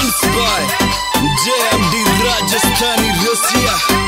Presents by JMD Rajasthani Russia.